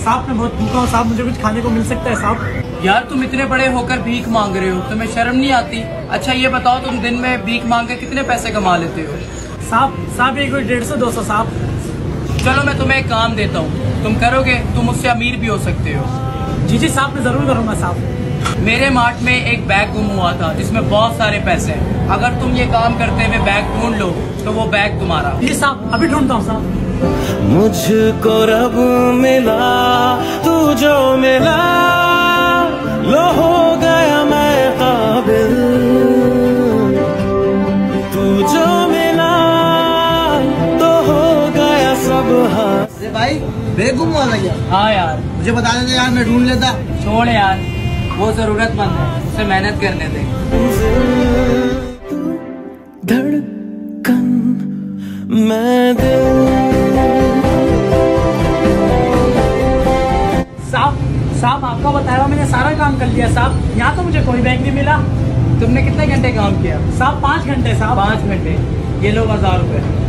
साहब मैं बहुत भूखा हूँ साहब मुझे कुछ खाने को मिल सकता है साहब? यार तुम इतने बड़े होकर भीख मांग रहे हो तुम्हें शर्म नहीं आती? अच्छा ये बताओ तुम दिन में भीख मांग के कितने पैसे कमा लेते हो? साहब साहब ये कोई डेढ़ सौ दो सौ साहब। चलो मैं तुम्हें एक काम देता हूँ। तुम करोगे तुम उससे अमीर भी हो सकते हो। जी जी साहब मैं ज़रूर करूँगा साहब। मेरे मार्ट में एक बैग गुम हुआ था जिसमें बहुत सारे पैसे हैं। अगर तुम ये काम करते हुए बैग ढूंढ लो तो वो बैग तुम्हारा। जी साहब अभी ढूंढता हूँ साहब। मुझको रब मिला। अरे भाई बैग गुम हुआ क्या हाँ यार। मुझे बता देते यार मैं ढूंढ लेता। छोड़ यार। वो जरूरतमंद है उसे मेहनत करने दे। धड़कन मैं साहब साहब आपका बताया हुआ मैंने सारा काम कर लिया साहब। यहाँ तो मुझे कोई बैग नहीं मिला। तुमने कितने घंटे काम किया? साहब पाँच घंटे साहब। पाँच घंटे। ये लोग हज़ार रुपए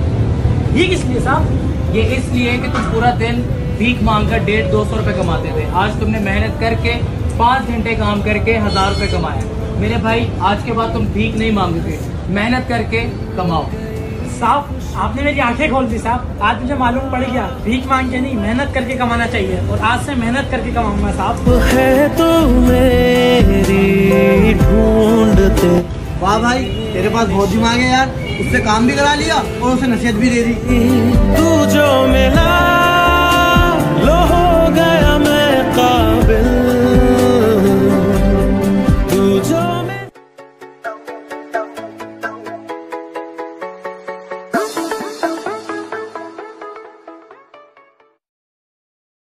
ये किस लिए साहब? ये इसलिए कि तुम पूरा दिन भीख मांग कर डेढ़ दो सौ रुपए कमाते थे। आज तुमने मेहनत करके पाँच घंटे काम करके हज़ार रुपए कमाए। मेरे भाई आज के बाद तुम भीख नहीं मांगोगे मेहनत करके कमाओ। साहब आपने मेरी आँखें खोल दी साहब। आज मुझे मालूम पड़ गया भीख मांग के नहीं मेहनत करके कमाना चाहिए। और आज से मेहनत करके कमाऊँगा साहब। है तो मेरी ढूंढते। वाह भाई तेरे पास बहुत दिमाग है यार। उससे काम भी करा लिया और उसे नसीहत भी दे दी। तू जो मिला